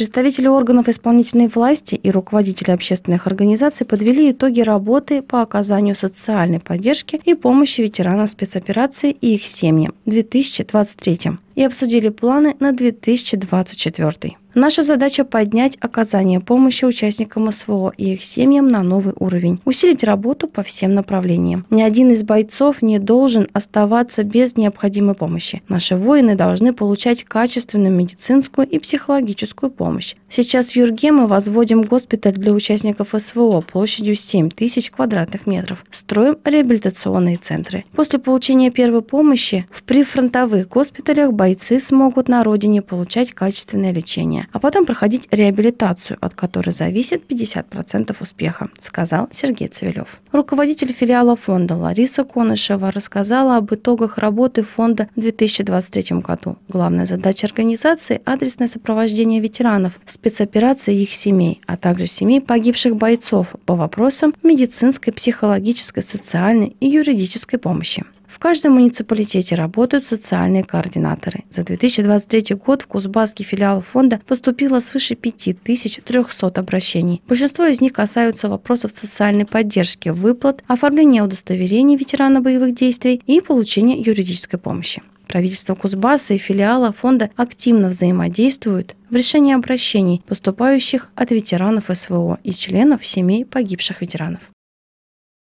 Представители органов исполнительной власти и руководители общественных организаций подвели итоги работы по оказанию социальной поддержки и помощи ветеранам спецоперации и их семьям в 2023 и обсудили планы на 2024. Наша задача – поднять оказание помощи участникам СВО и их семьям на новый уровень, усилить работу по всем направлениям. Ни один из бойцов не должен оставаться без необходимой помощи. Наши воины должны получать качественную медицинскую и психологическую помощь. Сейчас в Юрге мы возводим госпиталь для участников СВО площадью 7 тысяч квадратных метров. Строим реабилитационные центры. После получения первой помощи в прифронтовых госпиталях бойцы смогут на родине получать качественное лечение лечения, а потом проходить реабилитацию, от которой зависит 50% успеха, сказал Сергей Цивилев. Руководитель филиала фонда Лариса Конышева рассказала об итогах работы фонда в 2023 году. Главная задача организации – адресное сопровождение ветеранов, спецоперации их семей, а также семей погибших бойцов по вопросам медицинской, психологической, социальной и юридической помощи. В каждом муниципалитете работают социальные координаторы. За 2023 год в Кузбасский филиал фонда поступило свыше 5300 обращений. Большинство из них касаются вопросов социальной поддержки, выплат, оформления удостоверений ветерана боевых действий и получения юридической помощи. Правительство Кузбасса и филиала фонда активно взаимодействуют в решении обращений, поступающих от ветеранов СВО и членов семей погибших ветеранов.